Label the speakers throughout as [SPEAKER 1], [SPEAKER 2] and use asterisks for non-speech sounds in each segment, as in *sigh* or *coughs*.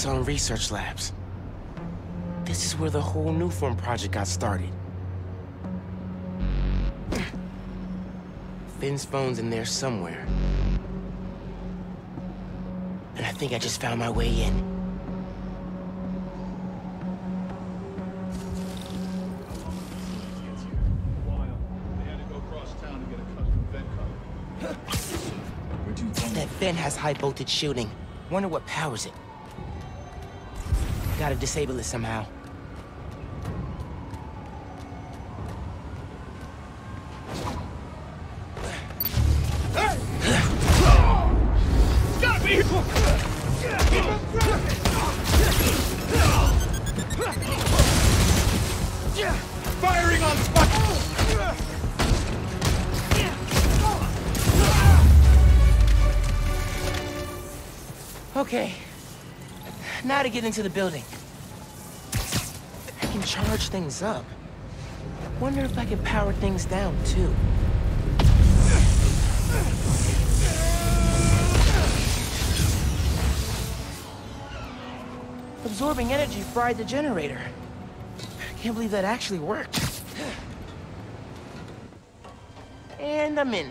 [SPEAKER 1] Roxxon Research Labs. This is where the whole Nuform project got started. Phin's phone's in there somewhere. And I think I just found my way in. That vent has high voltage shielding. Wonder what powers it. Gotta disable it somehow.
[SPEAKER 2] Firing on spot!
[SPEAKER 1] Okay. Now to get into the building. I can charge things up. Wonder if I can power things down, too. Absorbing energy fried the generator. Can't believe that actually worked. And I'm in.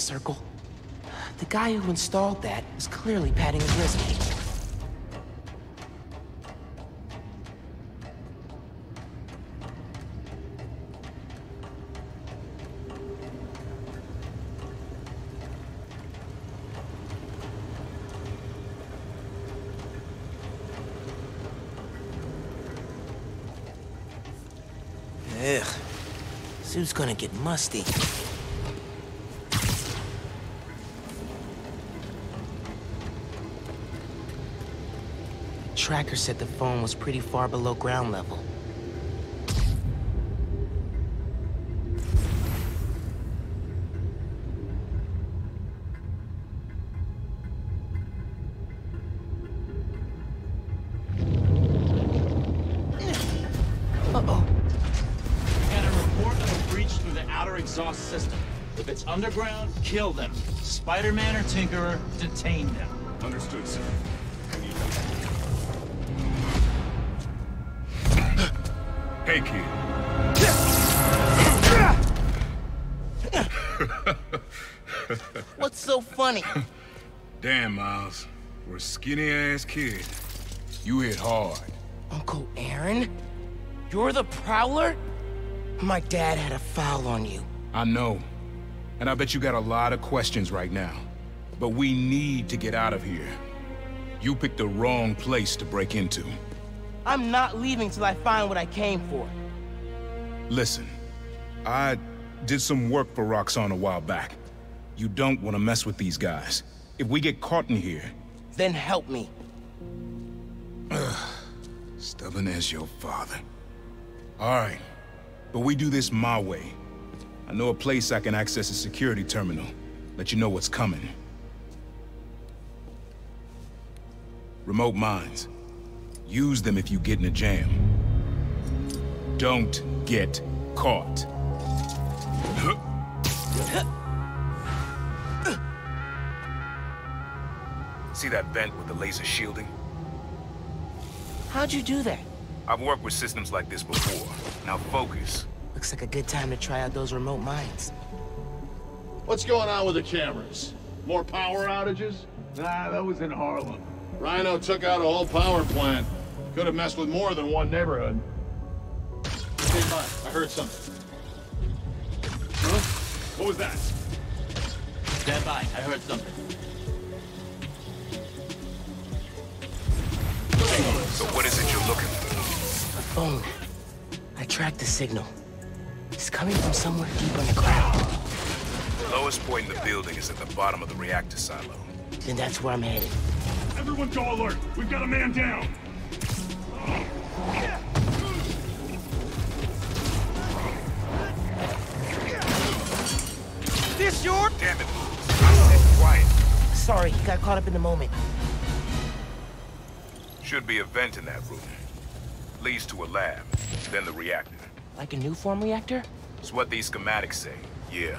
[SPEAKER 1] Circle. The guy who installed that is clearly padding his resume. Ugh. Suit's gonna get musty. Tracker said the phone was pretty far below ground level. Uh-oh.
[SPEAKER 3] Get a report of a breach through the outer exhaust system. If it's underground, kill them. Spider-Man or Tinkerer, detain them.
[SPEAKER 2] Understood, sir. Hey, kid.
[SPEAKER 1] What's so funny?
[SPEAKER 2] Damn, Miles. We're a skinny-ass kid, you hit hard.
[SPEAKER 1] Uncle Aaron? You're the Prowler? My dad had a foul on you.
[SPEAKER 2] I know. And I bet you got a lot of questions right now. But we need to get out of here. You picked the wrong place to break into.
[SPEAKER 1] I'm not leaving till I find what I came for.
[SPEAKER 2] Listen, I did some work for Roxxon a while back. You don't want to mess with these guys. If we get caught in here,
[SPEAKER 1] Then help me. *sighs*
[SPEAKER 2] stubborn as your father. All right, but we do this my way. I know a place I can access a security terminal. Let you know what's coming. Remote mines. Use them if you get in a jam. Don't get caught. See that vent with the laser shielding?
[SPEAKER 1] How'd you do that?
[SPEAKER 2] I've worked with systems like this before. Now focus.
[SPEAKER 1] Looks like a good time to try out those remote mines.
[SPEAKER 4] What's going on with the cameras? More power outages?
[SPEAKER 5] Nah, that was in Harlem.
[SPEAKER 4] Rhino took out a whole power plant. Could have messed with more than one neighborhood. Stay by. I heard something. Huh? What was that?
[SPEAKER 3] Stand by. I heard something.
[SPEAKER 2] So what is it you're looking for?
[SPEAKER 1] A phone. I tracked the signal. It's coming from somewhere deep underground.
[SPEAKER 2] The ground. The lowest point in the building is at the bottom of the reactor silo.
[SPEAKER 1] Then that's where I'm headed.
[SPEAKER 5] Everyone go alert. We've got a man down.
[SPEAKER 1] This your...
[SPEAKER 2] Damn it, quiet.
[SPEAKER 1] Sorry, got caught up in the moment.
[SPEAKER 2] Should be a vent in that room. Leads to a lab, then the reactor.
[SPEAKER 1] Like a Nuform reactor?
[SPEAKER 2] It's what these schematics say, yeah.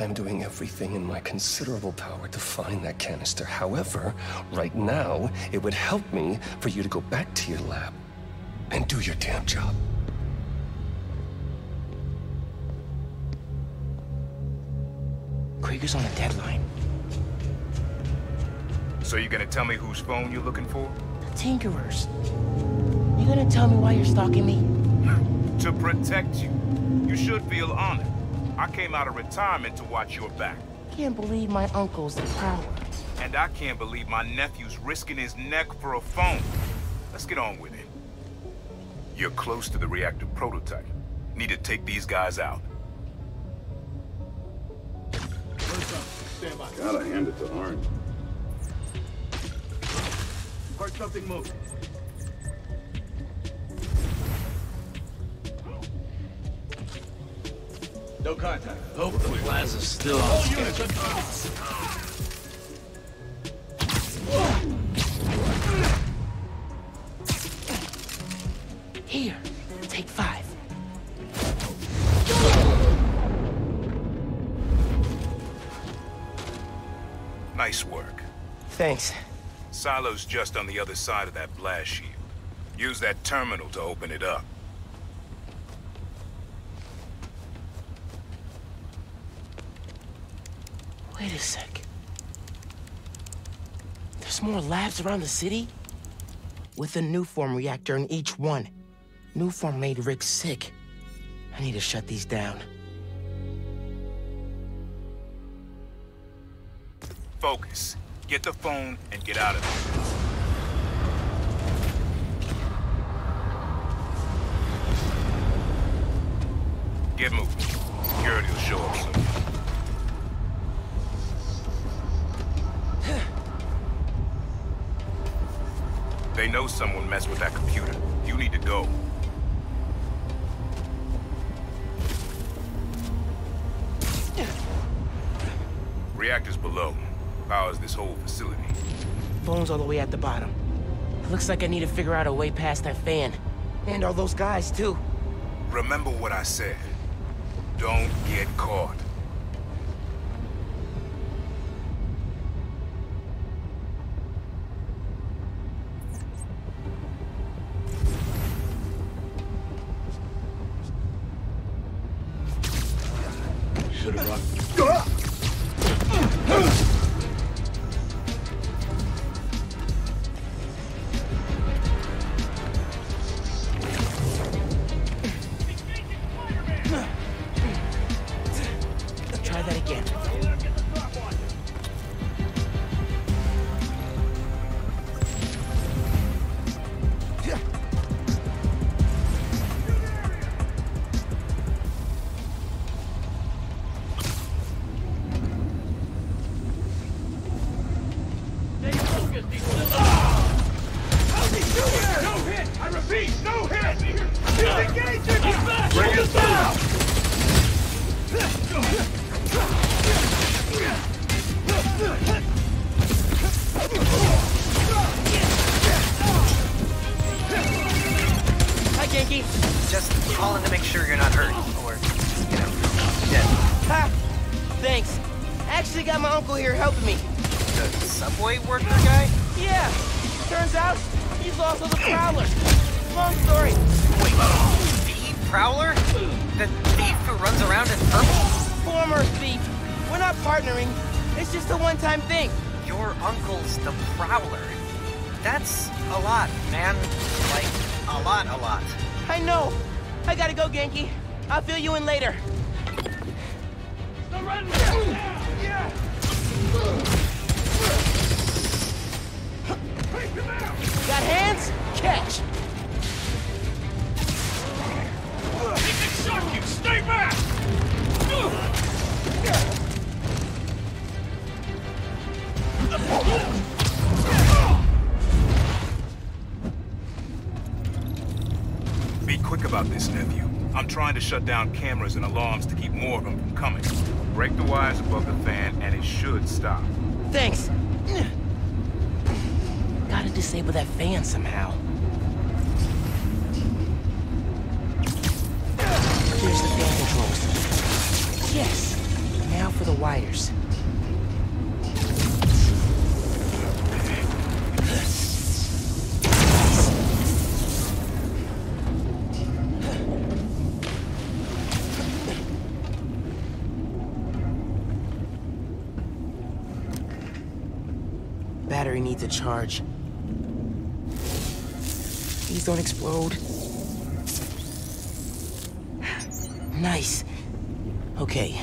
[SPEAKER 6] I'm doing everything in my considerable power to find that canister. However, right now, it would help me for you to go back to your lab and do your damn job.
[SPEAKER 1] Krieger's on a deadline.
[SPEAKER 2] So you're gonna tell me whose phone you're looking for?
[SPEAKER 1] The Tinkerers. You gonna tell me why you're stalking me? *laughs*
[SPEAKER 2] To protect you. You should feel honored. I came out of retirement to watch your back.
[SPEAKER 1] Can't believe my uncle's the Prowler.
[SPEAKER 2] And I can't believe my nephew's risking his neck for a phone. Let's get on with it. You're close to the reactor prototype. Need to take these guys out.
[SPEAKER 4] Stand by.
[SPEAKER 5] Gotta hand it to Orange.
[SPEAKER 3] Heard something move. No contact. Hope the plaza's still on schedule.
[SPEAKER 1] Here, take five.
[SPEAKER 2] Nice work.
[SPEAKER 1] Thanks.
[SPEAKER 2] Silo's just on the other side of that blast shield. Use that terminal to open it up.
[SPEAKER 1] Wait a sec. More labs around the city? With a Nuform reactor in each one. Nuform made Rick sick. I need to shut these down.
[SPEAKER 2] Focus. Get the phone and get out of there. Get moving. Security will show up soon. Know someone messed with that computer. You need to go. Reactors below. Powers this whole facility.
[SPEAKER 1] Phone's all the way at the bottom. Looks like I need to figure out a way past that fan. And all those guys, too.
[SPEAKER 2] Remember what I said. Don't get caught.
[SPEAKER 1] Prowler?
[SPEAKER 7] The thief who runs around in purple?
[SPEAKER 1] Former thief. We're not partnering. It's just a one-time thing.
[SPEAKER 7] Your uncle's the Prowler. That's a lot, man. Like, a lot, a lot.
[SPEAKER 1] I know. I gotta go, Ganke. I'll fill you in later. Surrender! Yeah! Got hands? Catch.
[SPEAKER 5] He you! Stay back!
[SPEAKER 2] Be quick about this, nephew. I'm trying to shut down cameras and alarms to keep more of them from coming. Break the wires above the fan, and it should stop.
[SPEAKER 1] Thanks. Gotta disable that fan somehow. There's the fan controls. Yes. Now for the wires. Battery needs a charge. Please don't explode. Nice. Okay.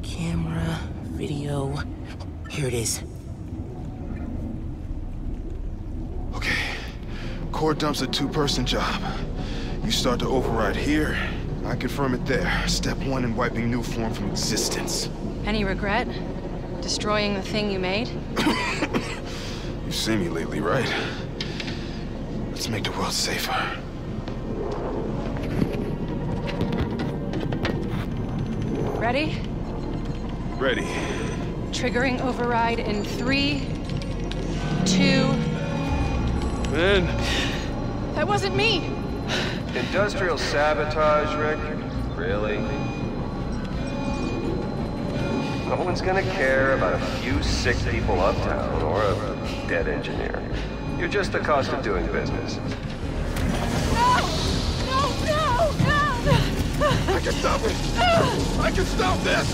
[SPEAKER 1] Camera, video. Here it is.
[SPEAKER 8] Okay. Core dump's a two-person job. You start to override here, I confirm it there. Step one in wiping Nuform from existence.
[SPEAKER 9] Any regret? Destroying the thing you made? *coughs*
[SPEAKER 8] You've seen me lately, right? Let's make the world safer.
[SPEAKER 9] Ready?
[SPEAKER 8] Ready.
[SPEAKER 9] Triggering override in three, two.
[SPEAKER 6] Ben!
[SPEAKER 9] That wasn't me!
[SPEAKER 6] Industrial sabotage, Rick? Really? No one's gonna care about a few sick people uptown or a dead engineer. You're just the cost of doing business.
[SPEAKER 8] I can stop it! I can stop this!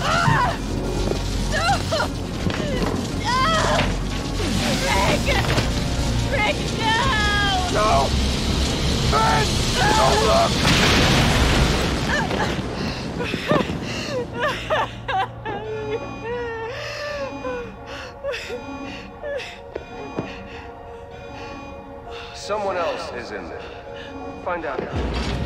[SPEAKER 9] No! No! Rick! Rick, no!
[SPEAKER 8] No! Ben! Don't look!
[SPEAKER 6] Someone else is in there. Find out.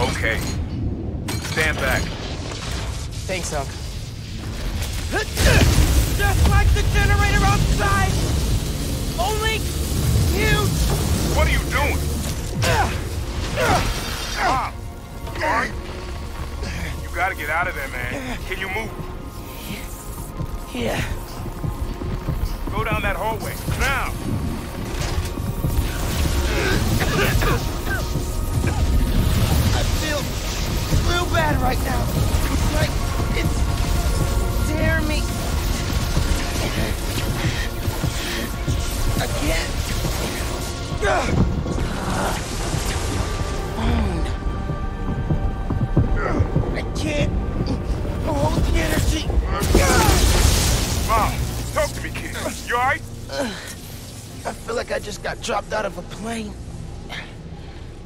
[SPEAKER 2] Okay. Stand back.
[SPEAKER 1] Thanks, Unc. Just like the generator outside! Only huge!
[SPEAKER 2] What are you doing? Mom! Alright? You gotta get out of there, man. Can you move?
[SPEAKER 1] Yeah.
[SPEAKER 2] Go down that hallway. Now!
[SPEAKER 1] Real bad right now. Like it's tearing me. I can't. Phone. I can't hold the energy.
[SPEAKER 2] Mom, talk to me, kid. You alright?
[SPEAKER 1] I feel like I just got dropped out of a plane.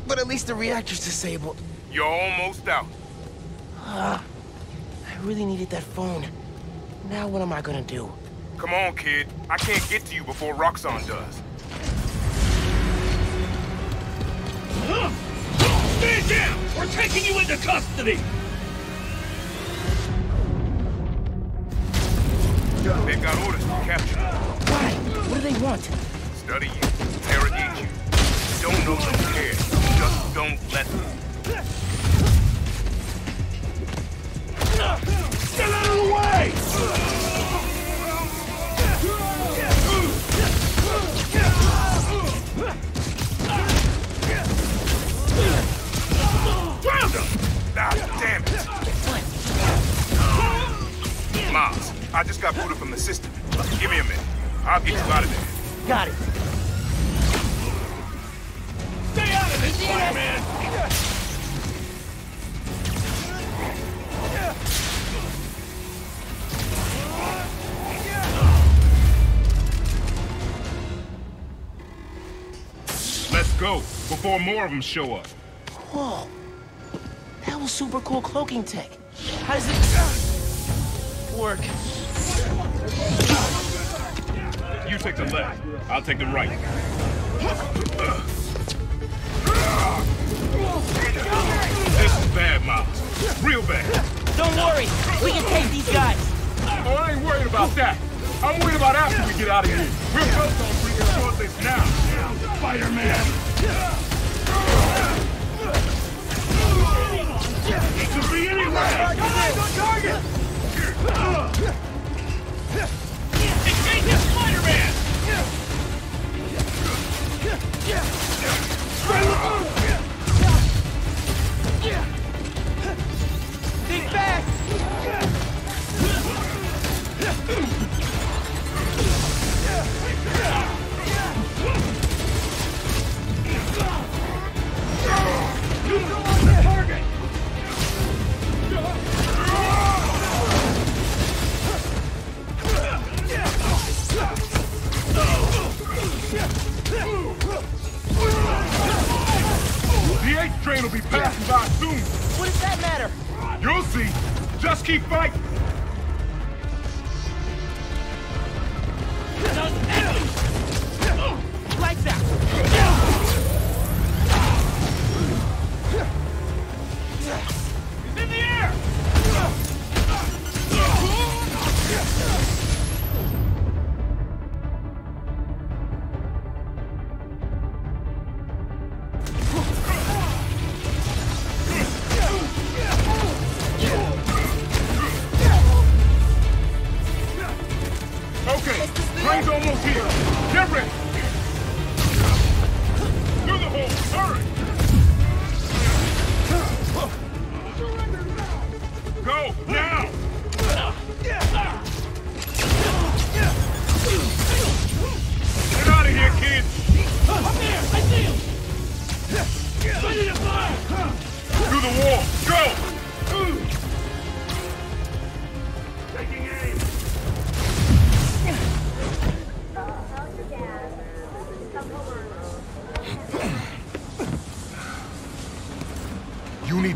[SPEAKER 1] But at least the reactor's disabled.
[SPEAKER 2] You're almost out.
[SPEAKER 1] I really needed that phone. Now what am I gonna do?
[SPEAKER 2] Come on, kid. I can't get to you before Roxxon does.
[SPEAKER 5] Stand down! We're taking you into custody!
[SPEAKER 2] They've got orders to capture you.
[SPEAKER 1] Why? What do they want?
[SPEAKER 2] Study you, interrogate you. Don't know, don't care. Go, before more of them show up.
[SPEAKER 1] Whoa. That was super cool cloaking tech. How does it work?
[SPEAKER 2] You take the left. I'll take the right. This is bad, Miles. Real bad.
[SPEAKER 1] Don't worry. We can take these guys.
[SPEAKER 2] Oh, I ain't worried about that. I'm worried about after we get out of here. We're both on freaking short now. Spider-Man! He could be anywhere!
[SPEAKER 5] Guys on target! Spider-Man!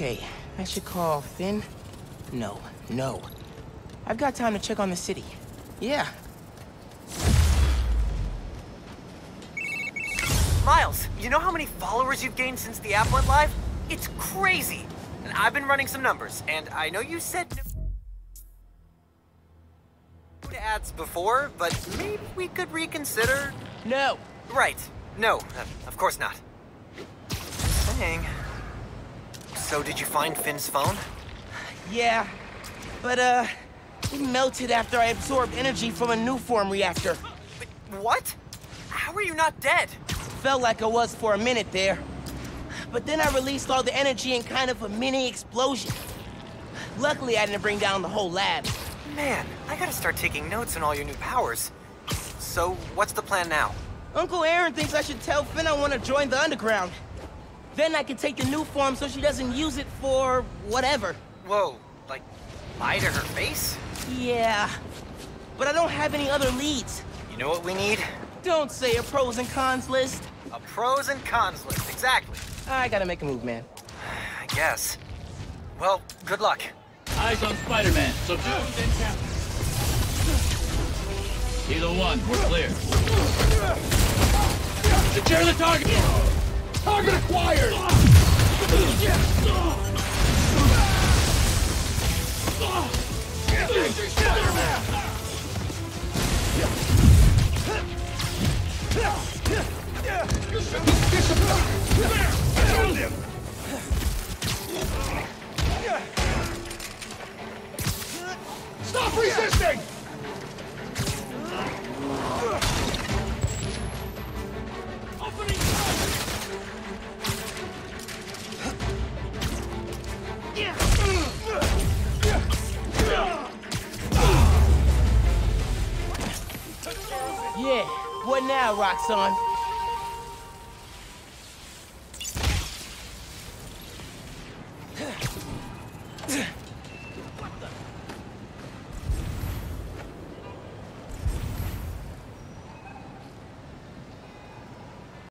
[SPEAKER 1] Okay, I should call Phin. No, no. I've got time to check on the city. Yeah.
[SPEAKER 7] Miles, you know how many followers you've gained since the app went live? It's crazy. And I've been running some numbers, and I know you said no to ads before, but maybe we could reconsider.
[SPEAKER 1] No.
[SPEAKER 7] Right. No, uh, of course not. Saying. So did you find Phin's phone?
[SPEAKER 1] Yeah, but uh, it melted after I absorbed energy from a Nuform reactor.
[SPEAKER 7] What? How are you not dead?
[SPEAKER 1] Felt like I was for a minute there. But then I released all the energy in kind of a mini explosion. Luckily, I didn't bring down the whole lab.
[SPEAKER 7] Man, I gotta start taking notes on all your new powers. So, what's the plan now?
[SPEAKER 1] Uncle Aaron thinks I should tell Finn I want to join the underground. Then I can take the Nuform so she doesn't use it for whatever.
[SPEAKER 7] Whoa, like lie to her face?
[SPEAKER 1] Yeah, but I don't have any other leads.
[SPEAKER 7] You know what we need?
[SPEAKER 1] Don't say a pros and cons list.
[SPEAKER 7] A pros and cons list, exactly.
[SPEAKER 1] I gotta make a move, man.
[SPEAKER 7] I guess. Well, good luck.
[SPEAKER 3] Eyes on Spider-Man, so two then count. Either one, we're clear. Secure the target!
[SPEAKER 5] Target acquired! Killed him! Stop
[SPEAKER 1] Roxxon?